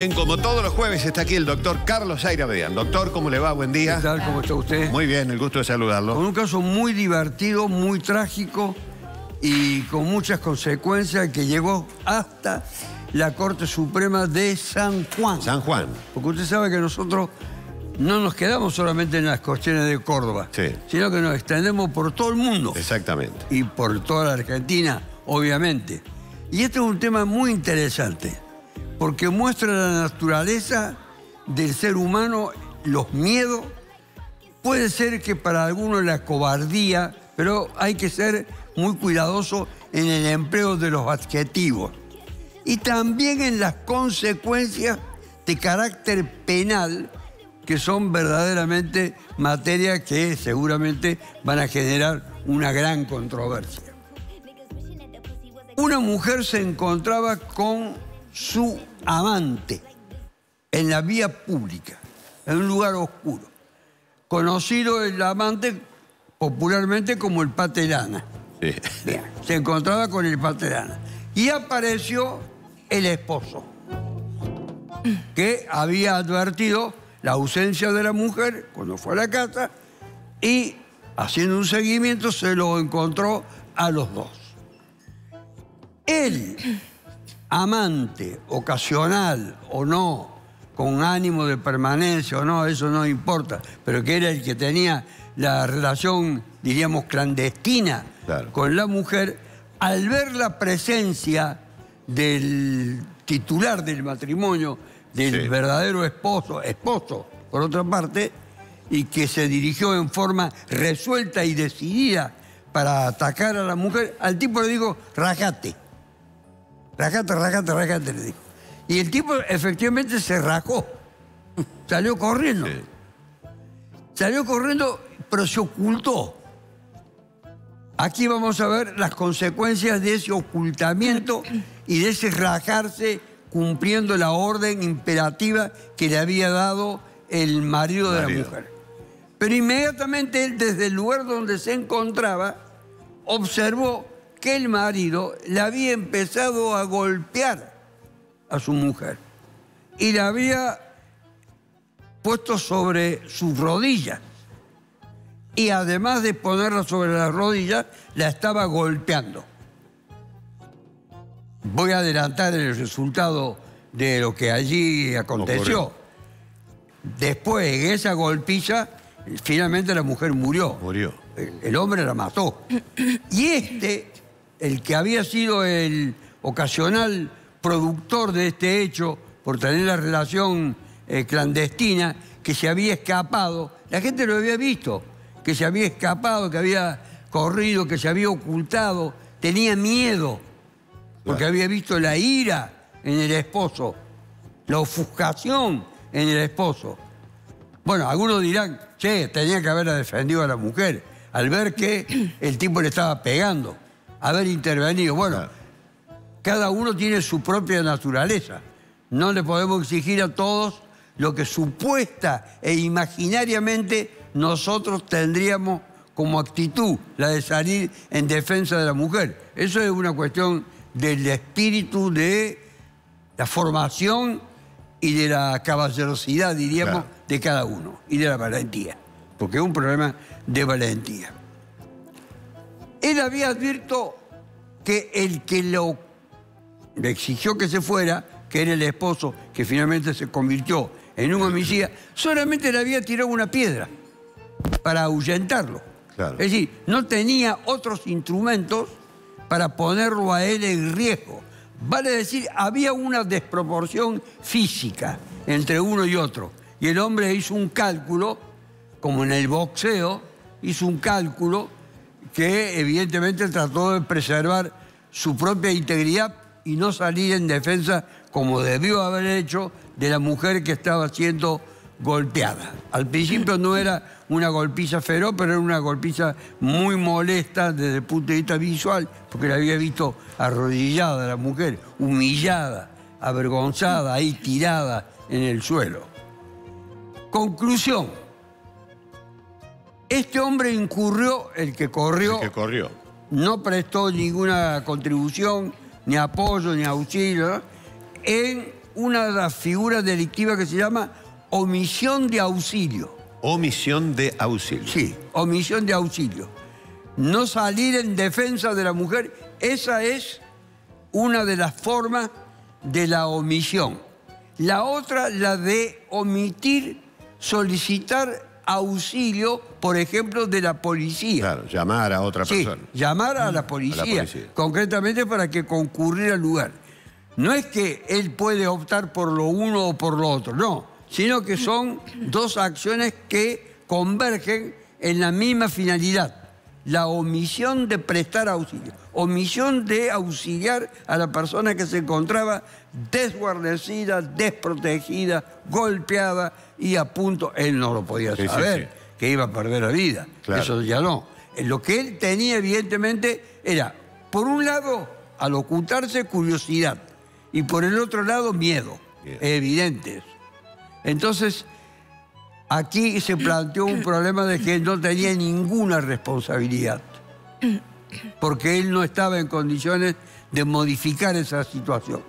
Bien, como todos los jueves está aquí el doctor Carlos Aira Bedian. Doctor, ¿cómo le va? Buen día. ¿Qué tal? ¿Cómo está usted? Muy bien, el gusto de Con saludarlo. un caso muy divertido, muy trágico y con muchas consecuencias que llegó hasta la Corte Suprema de San Juan. San Juan. Porque usted sabe que nosotros no nos quedamos solamente en las cuestiones de Córdoba, Sí. sino que nos extendemos por todo el mundo Exactamente. y por toda la Argentina, obviamente. Y este es un tema muy interesante, porque muestra la naturaleza del ser humano, los miedos. Puede ser que para algunos la cobardía, pero hay que ser muy cuidadoso en el empleo de los adjetivos. Y también en las consecuencias de carácter penal, que son verdaderamente materias que seguramente van a generar una gran controversia. Una mujer se encontraba con su amante en la vía pública, en un lugar oscuro, conocido el amante popularmente como el patelana. Sí. Bien, se encontraba con el patelana. Y apareció el esposo, que había advertido la ausencia de la mujer cuando fue a la casa y haciendo un seguimiento se lo encontró a los dos. El amante, ocasional o no, con ánimo de permanencia o no, eso no importa, pero que era el que tenía la relación, diríamos, clandestina Claro. con la mujer, al ver la presencia del titular del matrimonio, del Sí. verdadero esposo, esposo, por otra parte, y que se dirigió en forma resuelta y decidida para atacar a la mujer, al tipo le dijo, rajate. Rajate, rajate, rajate, le dijo. Y el tipo efectivamente se rajó. Salió corriendo. Sí. Salió corriendo, pero se ocultó. Aquí vamos a ver las consecuencias de ese ocultamiento y de ese rajarse cumpliendo la orden imperativa que le había dado el marido de Marido. la mujer. Pero inmediatamente él, desde el lugar donde se encontraba, observó que el marido le había empezado a golpear a su mujer y la había puesto sobre sus rodillas. Y además de ponerla sobre las rodillas, la estaba golpeando. Voy a adelantar el resultado de lo que allí aconteció. Después, en esa golpiza, finalmente la mujer murió. Murió. El, el hombre la mató. Y este, el que había sido el ocasional productor de este hecho por tener la relación eh, clandestina, que se había escapado, la gente lo había visto, que se había escapado, que había corrido, que se había ocultado, tenía miedo, porque Claro. había visto la ira en el esposo, la ofuscación en el esposo. Bueno, algunos dirán, che, tenía que haberla defendido a la mujer, al ver que el tipo le estaba pegando, haber intervenido. Bueno, Claro. cada uno tiene su propia naturaleza. No le podemos exigir a todos lo que supuesta e imaginariamente nosotros tendríamos como actitud, la de salir en defensa de la mujer. Eso es una cuestión del espíritu de la formación y de la caballerosidad, diríamos, Claro. de cada uno y de la valentía, porque es un problema de valentía. Él había advirto que el que lo le exigió que se fuera, que era el esposo, que finalmente se convirtió en un homicida, solamente le había tirado una piedra para ahuyentarlo. Claro. Es decir, no tenía otros instrumentos para ponerlo a él en riesgo. Vale decir, había una desproporción física entre uno y otro. Y el hombre hizo un cálculo, como en el boxeo, hizo un cálculo que evidentemente trató de preservar su propia integridad y no salir en defensa como debió haber hecho de la mujer que estaba siendo golpeada. Al principio no era una golpiza feroz, pero era una golpiza muy molesta desde el punto de vista visual, porque la había visto arrodillada la mujer, humillada, avergonzada, ahí tirada en el suelo. Conclusión. Este hombre incurrió, el que corrió, El que corrió. no prestó ninguna contribución, ni apoyo, ni auxilio, ¿no? en una de las figuras delictivas que se llama omisión de auxilio. Omisión de auxilio. Sí, omisión de auxilio. No salir en defensa de la mujer, esa es una de las formas de la omisión. La otra, la de omitir solicitar auxilio, por ejemplo, de la policía. Claro, llamar a otra Sí, persona. llamar a la, policía, policía. concretamente para que concurrir al lugar. No es que él puede optar por lo uno o por lo otro, no, sino que son dos acciones que convergen en la misma finalidad. La omisión de prestar auxilio, omisión de auxiliar a la persona que se encontraba desguarnecida, desprotegida, golpeada y a punto, él no lo podía Sí, sí, saber, sí. que iba a perder la vida. Claro. Eso ya no. Lo que él tenía, evidentemente, era, por un lado, al ocultarse, curiosidad. Y por el otro lado, miedo. Bien. Evidente. eso. Entonces, aquí se planteó un problema de que él no tenía ninguna responsabilidad. Porque él no estaba en condiciones de modificar esa situación.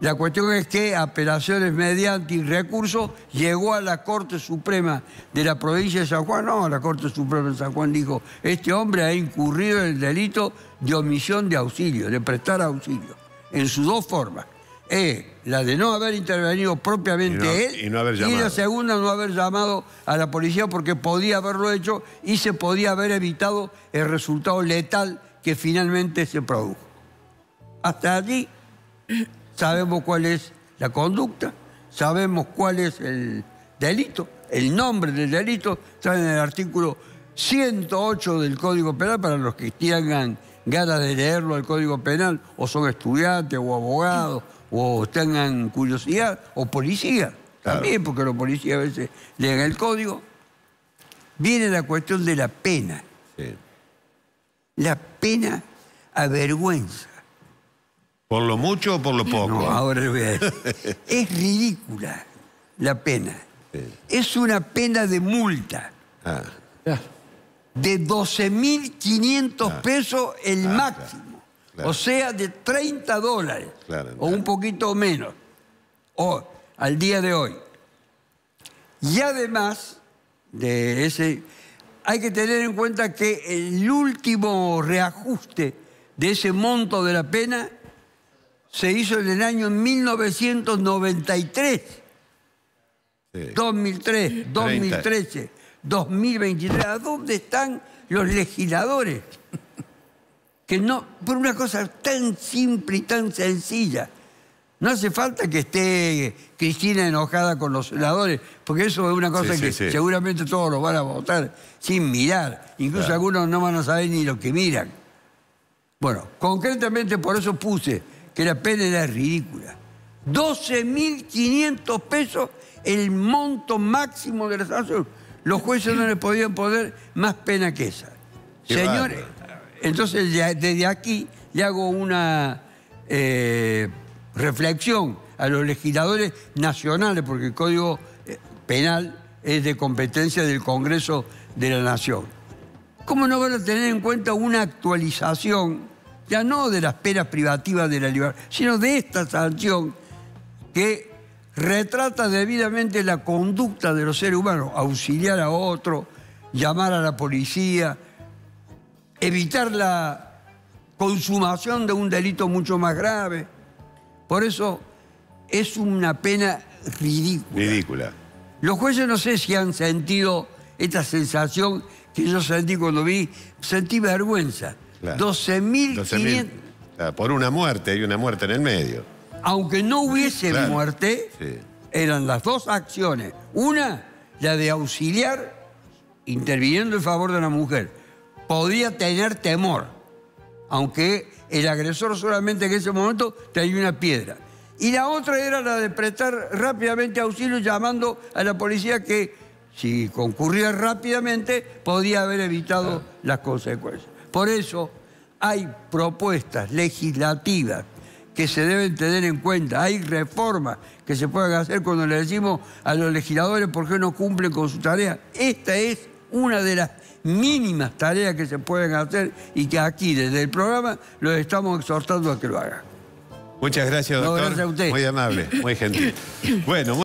La cuestión es que apelaciones mediante y recursos llegó a la Corte Suprema de la provincia de San Juan. No, la Corte Suprema de San Juan dijo, este hombre ha incurrido en el delito de omisión de auxilio, de prestar auxilio, en sus dos formas. Eh, la de no haber intervenido propiamente Y no- él y no haber la segunda no haber llamado a la policía porque podía haberlo hecho y se podía haber evitado el resultado letal que finalmente se produjo. Hasta allí sabemos cuál es la conducta, sabemos cuál es el delito, el nombre del delito, está en el artículo 108 del Código Penal para los que tengan ganas de leerlo el Código Penal, o son estudiantes o abogados, o tengan curiosidad, o policías, Claro. también porque los policías a veces leen el código. Viene la cuestión de la pena. Sí. La pena avergüenza. ¿Por lo mucho o por lo poco? No, ahora le voy a decir. Es ridícula la pena. Sí. Es una pena de multa Ah, de 12.500 Ah. pesos el Ah, máximo. claro. O sea, de 30 dólares. Claro, o un poquito menos. O al día de hoy. Y además de ese, hay que tener en cuenta que el último reajuste de ese monto de la pena se hizo en el año 1993. sí. 2003, 2013, 2023. ¿A dónde están los legisladores? Que no, por una cosa tan simple y tan sencilla. No hace falta que esté Cristina enojada con los senadores, porque eso es una cosa Sí, que sí, sí. seguramente todos lo van a votar sin mirar. Incluso Claro. algunos no van a saber ni lo que miran. Bueno, concretamente por eso puse que la pena era ridícula. 12.500 pesos el monto máximo de la sanción. Los jueces no le podían poner más pena que esa. Qué Señores. Entonces desde aquí le hago una eh, reflexión a los legisladores nacionales, porque el Código eh, Penal es de competencia del Congreso de la Nación. ¿Cómo no van a tener en cuenta una actualización, ya no de las penas privativas de la libertad, sino de esta sanción que retrata debidamente la conducta de los seres humanos, auxiliar a otro, llamar a la policía, evitar la consumación de un delito mucho más grave? Por eso es una pena ridícula. Ridícula. Los jueces no sé si han sentido esta sensación que yo sentí cuando vi, sentí vergüenza. Claro. 12.500, 12.000. Claro, por una muerte, hay una muerte en el medio. aunque no hubiese Claro. muerte, Sí. eran las dos acciones. Una, la de auxiliar interviniendo en favor de la mujer. Podía tener temor, aunque el agresor solamente en ese momento tenía una piedra. Y la otra era la de prestar rápidamente auxilio llamando a la policía que, si concurría rápidamente, podía haber evitado las consecuencias. Por eso hay propuestas legislativas que se deben tener en cuenta. Hay reformas que se pueden hacer cuando le decimos a los legisladores por qué no cumplen con su tarea. Esta es una de las mínimas tareas que se pueden hacer y que aquí desde el programa los estamos exhortando a que lo hagan. Muchas gracias, No, doctor. gracias a usted. Muy amable, muy gentil. Bueno,